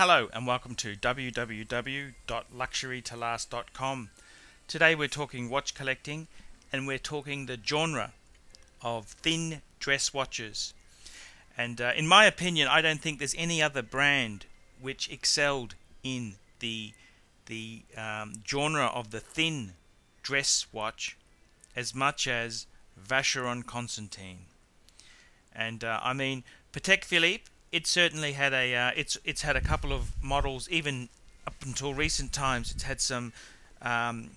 Hello and welcome to www.luxurytolast.com. Today we're talking watch collecting and we're talking the genre of thin dress watches. And uh, in my opinion, I don't think there's any other brand which excelled in the the um, genre of the thin dress watch as much as Vacheron Constantin. And uh, I mean, Patek Philippe it certainly had a uh, it's it's had a couple of models even up until recent times. It's had some um,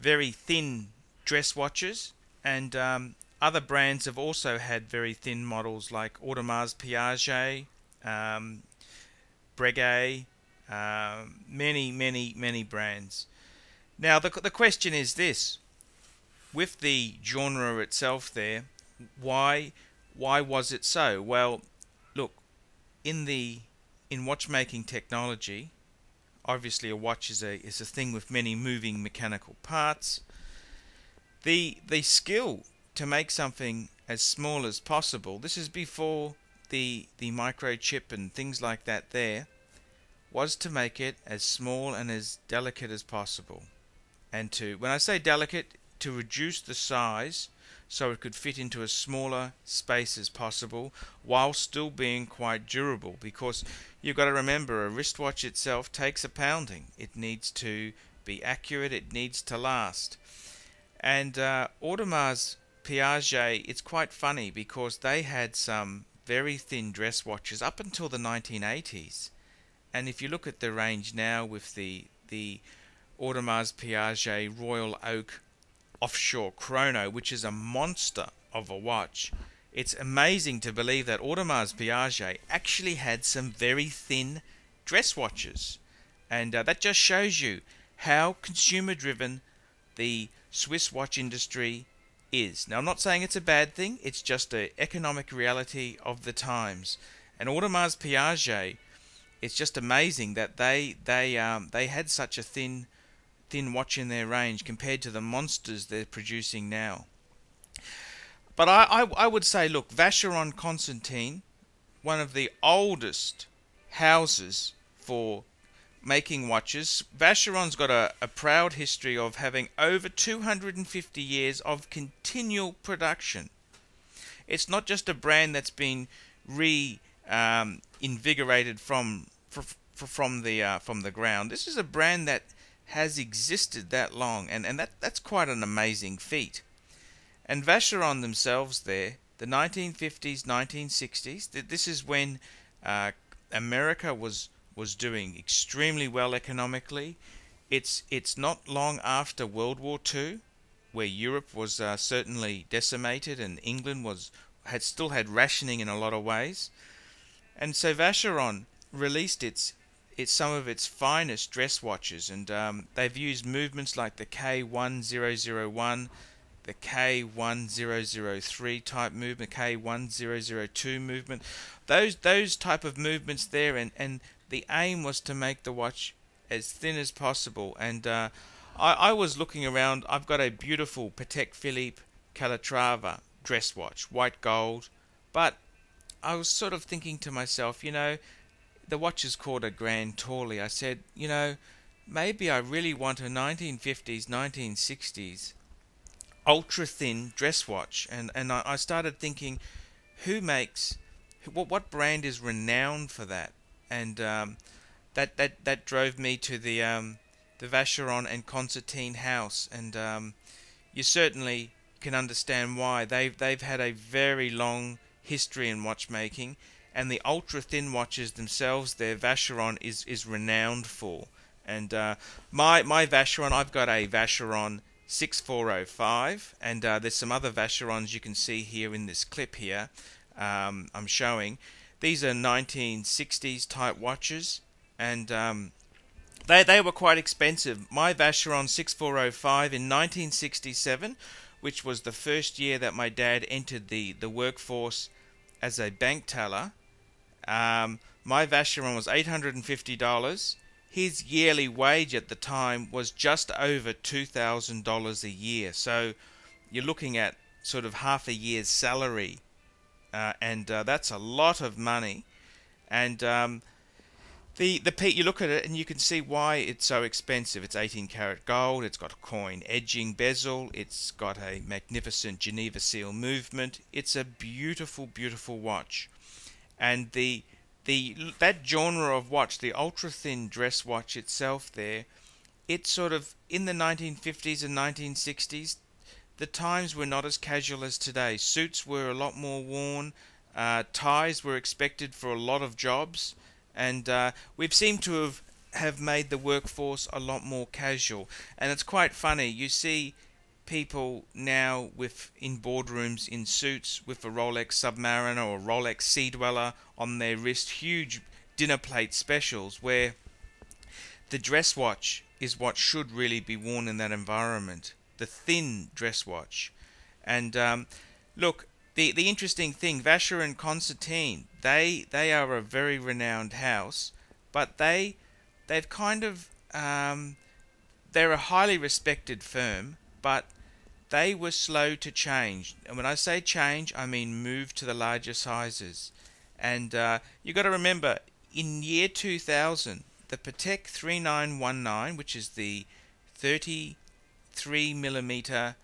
very thin dress watches, and um, other brands have also had very thin models like Audemars Piguet, um, Breguet, uh, many many many brands. Now the the question is this: with the genre itself, there, why why was it so? Well, in the in watchmaking technology, obviously a watch is a is a thing with many moving mechanical parts. The the skill to make something as small as possible. This is before the the microchip and things like that there was to make it as small and as delicate as possible. And to when I say delicate to reduce the size so it could fit into as smaller space as possible while still being quite durable because you've got to remember a wristwatch itself takes a pounding. It needs to be accurate. It needs to last. And uh, Audemars Piguet it's quite funny because they had some very thin dress watches up until the 1980s and if you look at the range now with the the Audemars Piguet Royal Oak offshore chrono, which is a monster of a watch. It's amazing to believe that Audemars Piguet actually had some very thin dress watches. And uh, that just shows you how consumer driven the Swiss watch industry is. Now, I'm not saying it's a bad thing, it's just an economic reality of the times. And Audemars Piguet, it's just amazing that they they um, they had such a thin thin watch in their range compared to the monsters they're producing now. But I, I, I would say, look, Vacheron Constantin, one of the oldest houses for making watches. Vacheron's got a, a proud history of having over 250 years of continual production. It's not just a brand that's been re um, from from the uh, from the ground. This is a brand that has existed that long, and, and that, that's quite an amazing feat. And Vacheron themselves there, the 1950s, 1960s, this is when uh, America was was doing extremely well economically. It's it's not long after World War II, where Europe was uh, certainly decimated and England was had still had rationing in a lot of ways, and so Vacheron released its it's some of its finest dress watches, and um, they've used movements like the K1001, the K1003 type movement, K1002 movement. Those those type of movements there, and and the aim was to make the watch as thin as possible. And uh, I, I was looking around. I've got a beautiful Patek Philippe Calatrava dress watch, white gold, but I was sort of thinking to myself, you know, the watch is called a Grand Tourly. I said, you know, maybe I really want a 1950s, 1960s ultra thin dress watch. And, and I, I started thinking, who makes, what, what brand is renowned for that? And um, that, that, that drove me to the, um, the Vacheron and Constantin house. And um, you certainly can understand why. They've, they've had a very long history in watchmaking and the ultra thin watches themselves, their Vacheron is is renowned for. And uh, my my Vacheron, I've got a Vacheron 6405, and uh, there's some other Vacherons you can see here in this clip here. Um, I'm showing. These are 1960s type watches, and um, they they were quite expensive. My Vacheron 6405 in 1967, which was the first year that my dad entered the the workforce as a bank teller, um, my Vacheron was $850. His yearly wage at the time was just over $2,000 a year. So you're looking at sort of half a year's salary, uh, and uh, that's a lot of money. And um, The the Pete, you look at it and you can see why it's so expensive. It's 18 karat gold. It's got a coin edging bezel. It's got a magnificent Geneva seal movement. It's a beautiful, beautiful watch, and the the that genre of watch, the ultra thin dress watch itself, there, it's sort of in the 1950s and 1960s. The times were not as casual as today. Suits were a lot more worn. Uh, ties were expected for a lot of jobs and uh, we've seemed to have have made the workforce a lot more casual. And it's quite funny. You see people now with in boardrooms in suits with a Rolex Submariner or Rolex Sea Dweller on their wrist, huge dinner plate specials where the dress watch is what should really be worn in that environment. The thin dress watch. And um, look, the the interesting thing, Vacheron and Constantin, they they are a very renowned house, but they they've kind of um, they're a highly respected firm, but they were slow to change. And when I say change, I mean move to the larger sizes. And uh, you got to remember, in year 2000, the Patek 3919, which is the 33 millimeter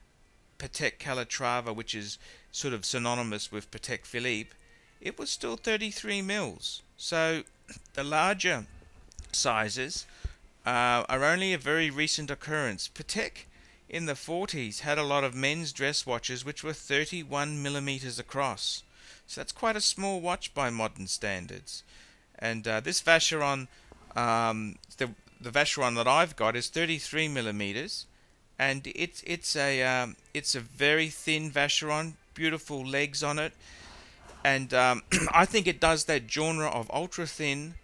Patek Calatrava, which is sort of synonymous with Patek Philippe, it was still 33 mils. So the larger sizes uh, are only a very recent occurrence. Patek in the 40s had a lot of men's dress watches which were 31 millimeters across. So that's quite a small watch by modern standards. And uh, this Vacheron, um, the the Vacheron that I've got is 33 millimeters, and it's it's a um, it's a very thin Vacheron, beautiful legs on it, and um, I think it does that genre of ultra thin,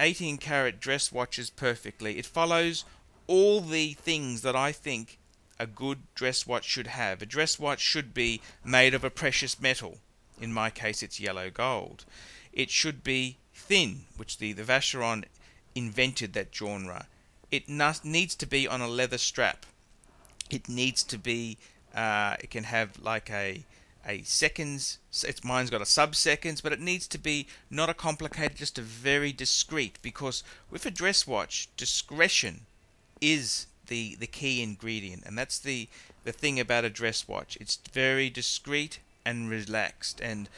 18 karat dress watches perfectly. It follows all the things that I think a good dress watch should have. A dress watch should be made of a precious metal. In my case, it's yellow gold. It should be thin, which the, the Vacheron invented that genre. It needs to be on a leather strap. It needs to be uh, it can have like a a seconds. It's mine's got a sub seconds, but it needs to be not a complicated, just a very discreet. Because with a dress watch, discretion is the the key ingredient, and that's the the thing about a dress watch. It's very discreet and relaxed, and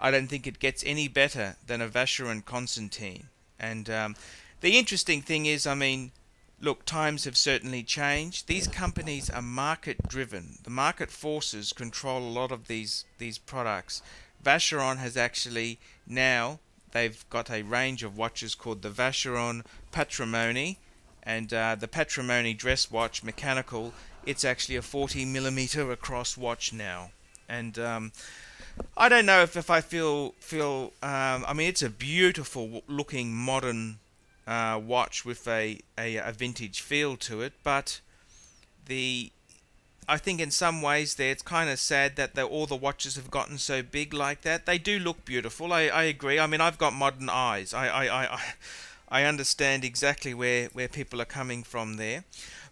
I don't think it gets any better than a Vacheron Constantin. And um, the interesting thing is, I mean, look, times have certainly changed. These companies are market driven. The market forces control a lot of these these products. Vacheron has actually now they've got a range of watches called the Vacheron Patrimony, and uh, the Patrimony dress watch mechanical. It's actually a 40 millimeter across watch now, and um, I don't know if, if I feel feel. Um, I mean, it's a beautiful looking modern uh, watch with a, a, a vintage feel to it, but the I think in some ways there it's kind of sad that all the watches have gotten so big like that. They do look beautiful. I, I agree. I mean I've got modern eyes. I I, I, I understand exactly where, where people are coming from there.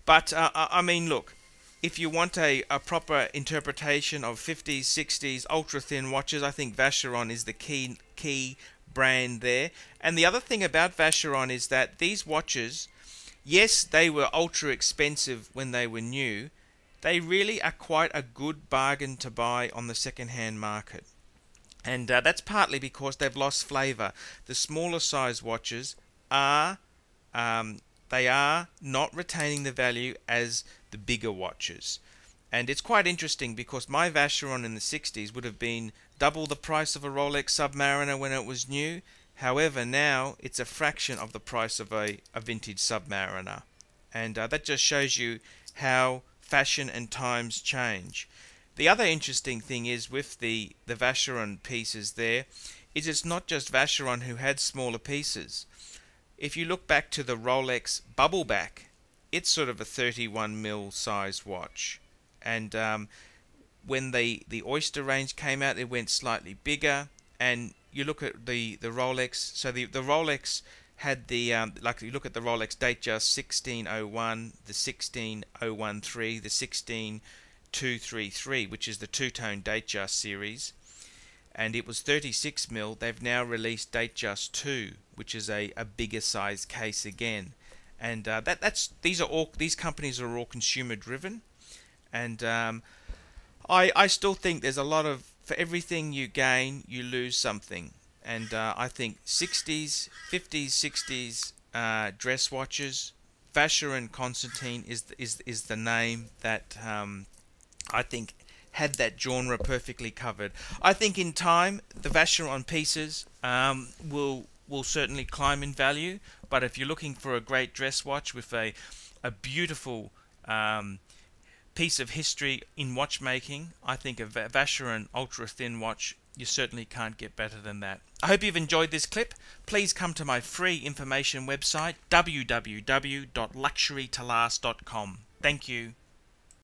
But uh, I mean look, if you want a, a proper interpretation of 50s, 60s ultra thin watches, I think Vacheron is the key key brand there. And the other thing about Vacheron is that these watches, yes, they were ultra expensive when they were new. They really are quite a good bargain to buy on the second-hand market. And uh, that's partly because they've lost flavour. The smaller size watches are um, they are not retaining the value as the bigger watches. And it's quite interesting because my Vacheron in the 60s would have been double the price of a Rolex Submariner when it was new. However, now it's a fraction of the price of a, a vintage Submariner. And uh, that just shows you how fashion and times change. The other interesting thing is with the, the Vacheron pieces there, is it's not just Vacheron who had smaller pieces. If you look back to the Rolex Bubbleback, it's sort of a 31 mil size watch and um, when the the Oyster range came out, it went slightly bigger. And you look at the the Rolex. So the the Rolex had the um, like you look at the Rolex Datejust 1601, the 16013, the 16233, which is the two-tone Datejust series. And it was 36 mil. They've now released Datejust 2, which is a, a bigger size case again. And uh, that that's these are all these companies are all consumer driven, and um, I I still think there's a lot of for everything you gain you lose something, and uh, I think 60s, 50s, 60s uh, dress watches. Vacheron Constantin is is is the name that um, I think had that genre perfectly covered. I think in time the Vacheron pieces um, will will certainly climb in value, but if you're looking for a great dress watch with a a beautiful um, piece of history in watchmaking, I think a Vacheron ultra thin watch you certainly can't get better than that. I hope you've enjoyed this clip. Please come to my free information website www.luxurytolast.com. Thank you.